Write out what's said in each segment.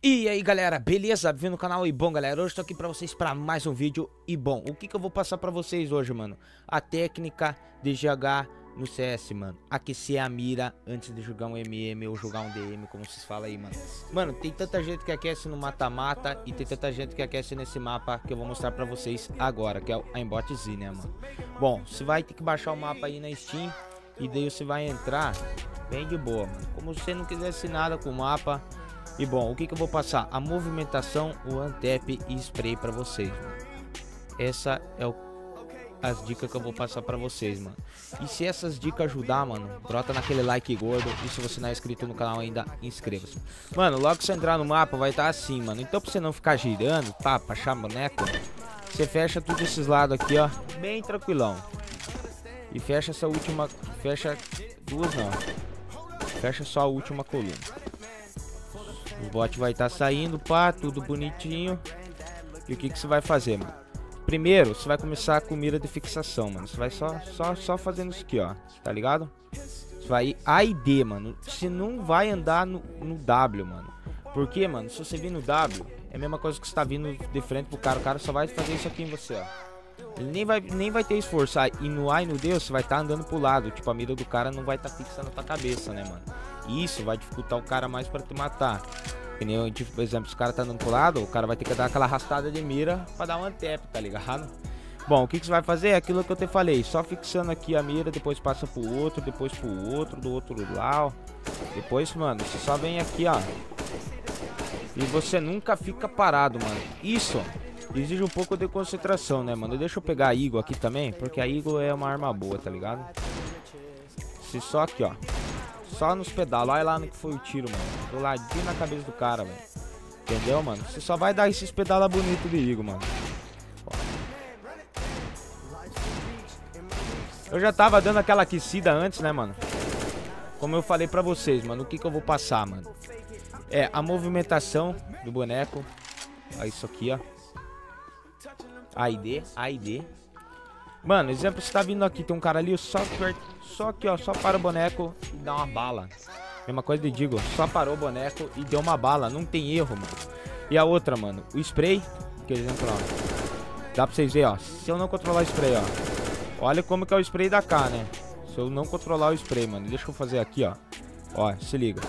E aí galera, beleza? Bem no canal e bom galera, hoje tô aqui pra vocês pra mais um vídeo E bom, o que que eu vou passar pra vocês hoje, mano? A técnica de GH no CS, mano Aquecer a mira antes de jogar um MM ou jogar um DM, como vocês falam aí, mano Mano, tem tanta gente que aquece no mata-mata E tem tanta gente que aquece nesse mapa que eu vou mostrar pra vocês agora Que é o Aimbot Z, né, mano? Bom, você vai ter que baixar o mapa aí na Steam E daí você vai entrar bem de boa, mano Como você não quisesse nada com o mapa e bom, o que, que eu vou passar? A movimentação, o antep e spray para vocês. Mano. Essa é o, as dicas que eu vou passar para vocês, mano. E se essas dicas ajudar, mano, brota naquele like gordo. E se você não é inscrito no canal ainda, inscreva-se. Mano, logo que você entrar no mapa vai estar tá assim, mano. Então pra você não ficar girando, pá, pra achar boneco, você fecha tudo esses lados aqui, ó. Bem tranquilão. E fecha essa última, fecha duas não. Fecha só a última coluna. O bot vai estar tá saindo, pá, tudo bonitinho. E o que, que você vai fazer, mano? Primeiro, você vai começar com mira de fixação, mano. Você vai só, só, só fazendo isso aqui, ó. Tá ligado? Você vai A e D, mano. Você não vai andar no, no W, mano. Porque, mano, se você vir no W, é a mesma coisa que você tá vindo de frente pro cara. O cara só vai fazer isso aqui em você, ó. Ele nem vai, nem vai ter esforço. Ah, e no A e no D, você vai estar tá andando pro lado. Tipo, a mira do cara não vai estar tá fixa na tua cabeça, né, mano? Isso vai dificultar o cara mais para te matar. Tipo, por exemplo, se o cara tá andando pro lado, o cara vai ter que dar aquela arrastada de mira pra dar um antep, tá ligado? Bom, o que, que você vai fazer? É aquilo que eu te falei, só fixando aqui a mira, depois passa pro outro, depois pro outro, do outro lado. Depois, mano, você só vem aqui, ó. E você nunca fica parado, mano. Isso exige um pouco de concentração, né, mano? Deixa eu pegar a Eagle aqui também, porque a Eagle é uma arma boa, tá ligado? Se só aqui, ó. Só nos pedalos. Olha lá no que foi o tiro, mano. Do ladinho na cabeça do cara, velho. Entendeu, mano? Você só vai dar esses pedalos bonitos de Igor, mano. Eu já tava dando aquela aquecida antes, né, mano? Como eu falei pra vocês, mano. O que que eu vou passar, mano? É, a movimentação do boneco. Olha isso aqui, ó. AID, AID. Mano, exemplo, você tá vindo aqui, tem um cara ali, só, só aqui, ó, só para o boneco e dá uma bala. Mesma coisa de digo, só parou o boneco e deu uma bala, não tem erro, mano. E a outra, mano, o spray, que exemplo, ó. Dá pra vocês verem, ó, se eu não controlar o spray, ó. Olha como que é o spray da K, né? Se eu não controlar o spray, mano, deixa eu fazer aqui, ó. Ó, se liga.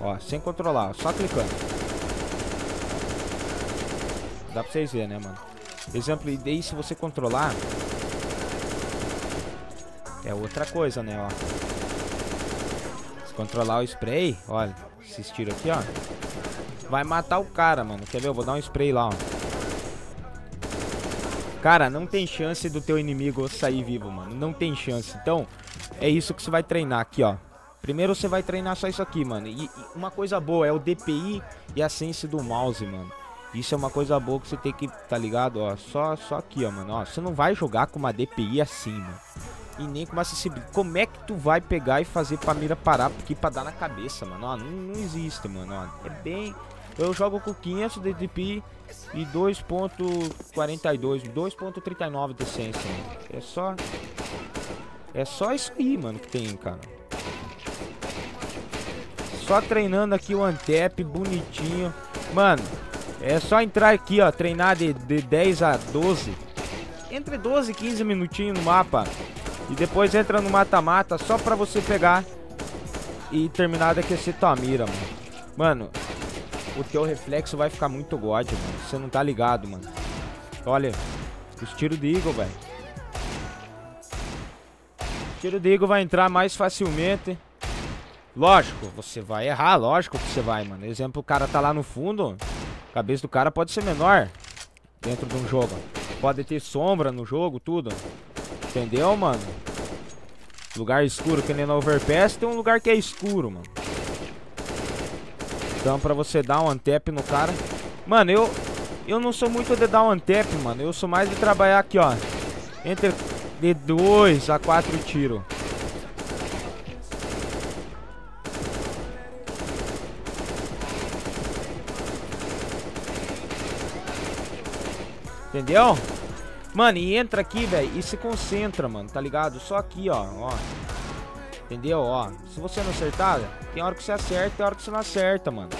Ó, sem controlar, só clicando. Dá pra vocês verem, né, mano? Exemplo, e daí se você controlar... É outra coisa, né, ó. Se controlar o spray, olha, esses tiros aqui, ó. Vai matar o cara, mano. Quer ver? Eu vou dar um spray lá, ó. Cara, não tem chance do teu inimigo sair vivo, mano. Não tem chance. Então, é isso que você vai treinar aqui, ó. Primeiro você vai treinar só isso aqui, mano. E, e uma coisa boa é o DPI e a sense do mouse, mano. Isso é uma coisa boa que você tem que, tá ligado? Ó, só, só aqui, ó, mano. Ó, você não vai jogar com uma DPI assim, mano. E nem com uma acessibilidade. Como é que tu vai pegar e fazer pra mira parar aqui pra dar na cabeça, mano? Ó, não, não existe, mano. Ó, é bem... Eu jogo com 500 de DPI e 2.42, 2.39 de sense, mano. É só... É só isso aí, mano, que tem, cara. Só treinando aqui o Antep, bonitinho. Mano, é só entrar aqui, ó, treinar de, de 10 a 12. Entre 12 e 15 minutinhos no mapa. E depois entra no mata-mata só pra você pegar e terminar de aquecer tua mira, mano. Mano, o teu reflexo vai ficar muito god, mano. Você não tá ligado, mano. Olha, os tiros de Eagle, velho. Tiro de Eagle vai entrar mais facilmente. Lógico, você vai errar, lógico que você vai, mano. Exemplo, o cara tá lá no fundo, a cabeça do cara pode ser menor dentro de um jogo. Pode ter sombra no jogo, tudo. Entendeu, mano? Lugar escuro, que nem na Overpass, tem um lugar que é escuro, mano. Então, pra você dar um antep no cara... Mano, eu... Eu não sou muito de dar um antep, mano. Eu sou mais de trabalhar aqui, ó. Entre de 2 a 4 tiros. Entendeu? Mano, e entra aqui, velho, e se concentra, mano, tá ligado? Só aqui, ó, ó. Entendeu? Ó, se você não acertar, tem hora que você acerta, tem hora que você não acerta, mano.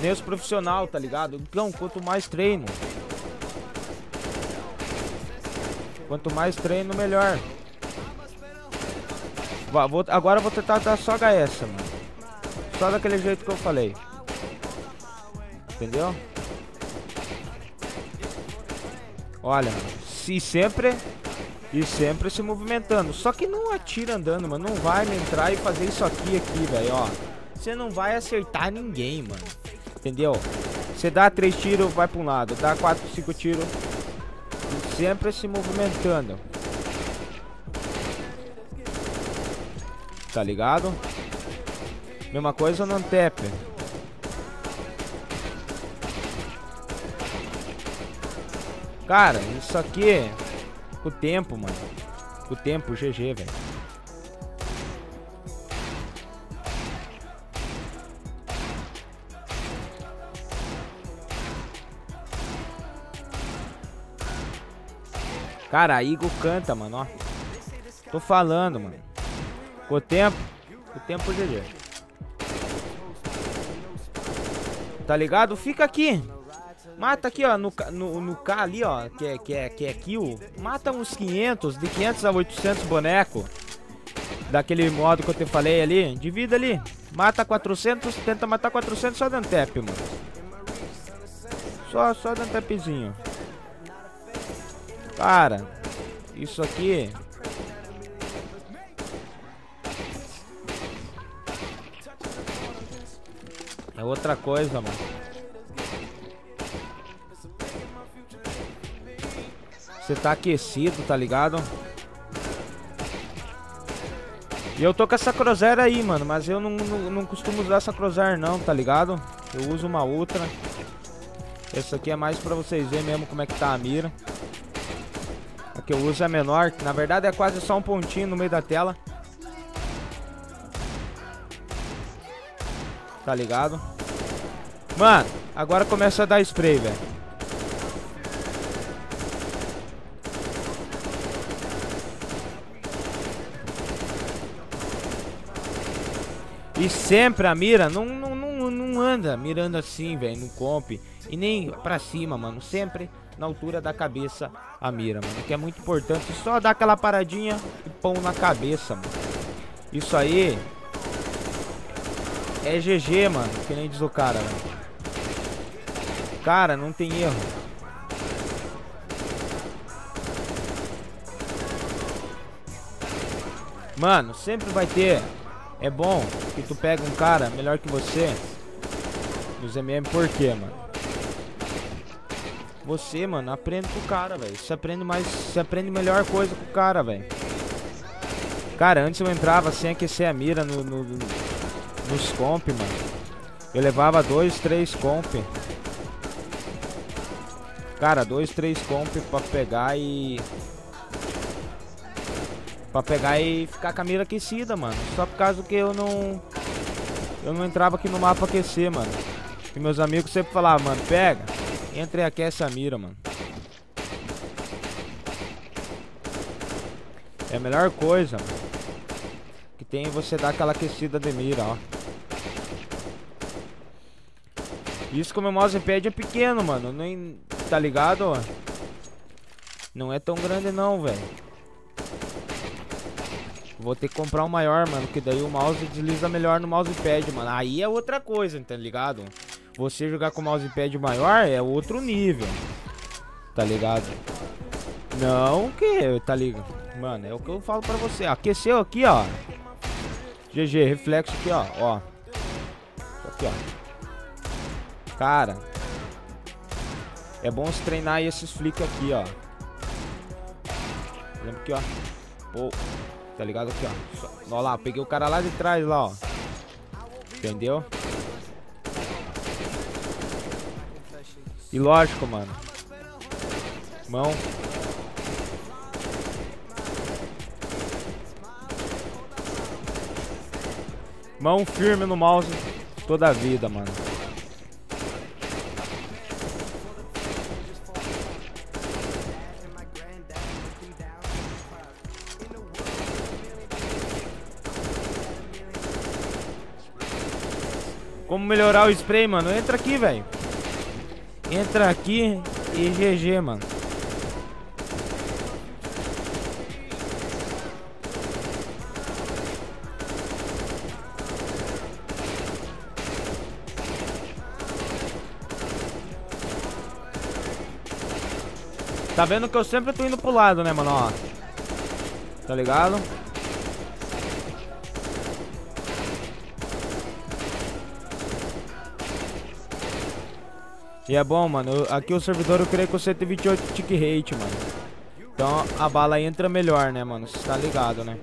Nem os profissional, tá ligado? Então, quanto mais treino. Quanto mais treino, melhor. Vou, agora eu vou tentar dar só HS, mano. Só daquele jeito que eu falei. Entendeu? Olha, se sempre e sempre se movimentando. Só que não atira andando, mano. Não vai entrar e fazer isso aqui, aqui, velho, ó. Você não vai acertar ninguém, mano. Entendeu? Você dá três tiros, vai pra um lado. Dá quatro, cinco tiros. E sempre se movimentando. Tá ligado? Mesma coisa no Antep. Cara, isso aqui o tempo, mano. O tempo, GG, velho. Cara, a Igor canta, mano, ó. Tô falando, mano. Com o tempo, o tempo GG. Tá ligado? Fica aqui. Mata aqui, ó, no, no, no K ali, ó, que é, que, é, que é kill. Mata uns 500, de 500 a 800 boneco. Daquele modo que eu te falei ali. Divida ali. Mata 400, tenta matar 400 só dando tap, mano. Só, só dando tapzinho. Cara, isso aqui... É outra coisa, mano. Você tá aquecido, tá ligado? E eu tô com essa Crozer aí, mano. Mas eu não, não, não, costumo usar essa Crozer não, tá ligado? Eu uso uma outra. Essa aqui é mais pra vocês verem mesmo como é que tá a mira. A que eu uso é menor. Que na verdade é quase só um pontinho no meio da tela. Tá ligado? Mano, agora começa a dar spray, velho. E sempre a mira não, não, não, não anda mirando assim, velho, no comp. E nem pra cima, mano. Sempre na altura da cabeça a mira, mano. Que é muito importante. Só dar aquela paradinha e pão na cabeça, mano. Isso aí é GG, mano. Que nem diz o cara, velho. Cara, não tem erro. Mano, sempre vai ter é bom que tu pega um cara melhor que você nos MM, por quê, mano? Você, mano, aprende com o cara, velho. Você aprende mais. Você aprende melhor coisa com o cara, velho. Cara, antes eu entrava sem aquecer a mira no, no, nos comp, mano. Eu levava dois, três comp. Cara, dois, três comp pra pegar e Pra pegar e ficar com a mira aquecida, mano. Só por causa que eu não... Eu não entrava aqui no mapa aquecer, mano. E meus amigos sempre falavam, mano, pega, entra e aquece a mira, mano. É a melhor coisa, mano. Que tem você dar aquela aquecida de mira, ó. Isso como o mousepad é pequeno, mano. Nem... Tá ligado, ó? Não é tão grande não, velho. Vou ter que comprar um maior, mano, que daí o mouse desliza melhor no mousepad, mano. Aí é outra coisa, tá ligado? Você jogar com o mousepad maior é outro nível. Tá ligado? Não que, tá ligado? Mano, é o que eu falo pra você. Aqueceu aqui, ó. GG, reflexo aqui, ó. Ó. Aqui, ó. Cara. É bom se treinar esses flick aqui, ó. Lembra aqui, ó. Pô. Tá ligado aqui, ó. Ó lá, peguei o cara lá de trás lá, ó. Entendeu? E lógico, mano. Mão. Mão firme no mouse toda a vida, mano. Como melhorar o spray, mano? Entra aqui, velho. Entra aqui e GG, mano. Tá vendo que eu sempre tô indo pro lado, né, mano? Ó. Tá ligado? E é bom, mano. Aqui o servidor eu criei com 128 tick rate, mano. Então a bala entra melhor, né, mano? Você tá ligado, né?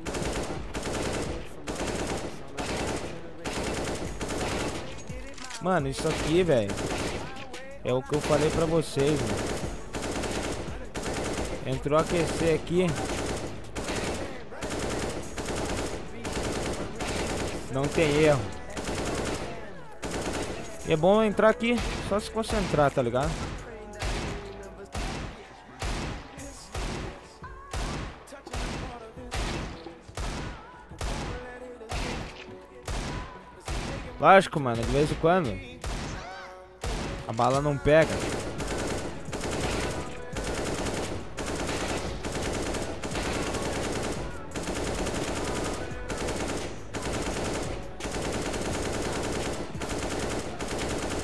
Mano, isso aqui, velho. É o que eu falei pra vocês, mano. Entrou aquecer aqui. Não tem erro. É bom entrar aqui, só se concentrar, tá ligado? Lógico, mano, de vez em quando a bala não pega.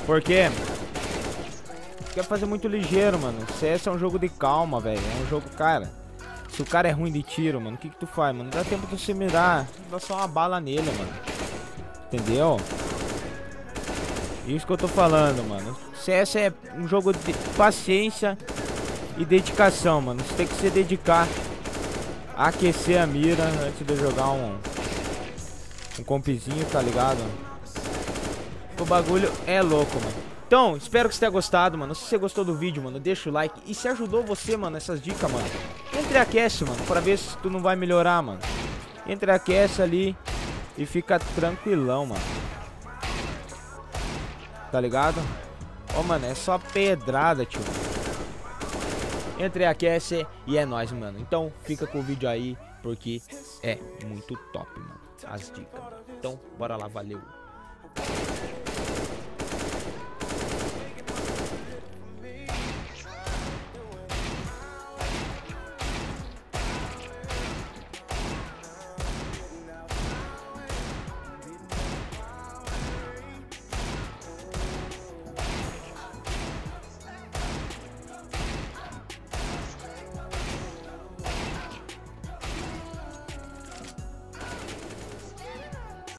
Porque quer fazer muito ligeiro, mano. CS é um jogo de calma, velho. É um jogo, cara. Se o cara é ruim de tiro, mano, o que que tu faz, mano? Dá tempo de você mirar. Dá só uma bala nele, mano. Entendeu? Isso que eu tô falando, mano. CS é um jogo de paciência e dedicação, mano. Você tem que se dedicar a aquecer a mira antes de jogar um um compzinho, tá ligado? O bagulho é louco, mano. Então, espero que você tenha gostado, mano. Se você gostou do vídeo, mano, deixa o like. E se ajudou você, mano, essas dicas, mano, entre a mano, pra ver se tu não vai melhorar, mano. Entre a ali e fica tranquilão, mano. Tá ligado? Ó, oh, mano, é só pedrada, tio. Entre a e é nóis, mano. Então, fica com o vídeo aí, porque é muito top, mano. As dicas. Então, bora lá, valeu.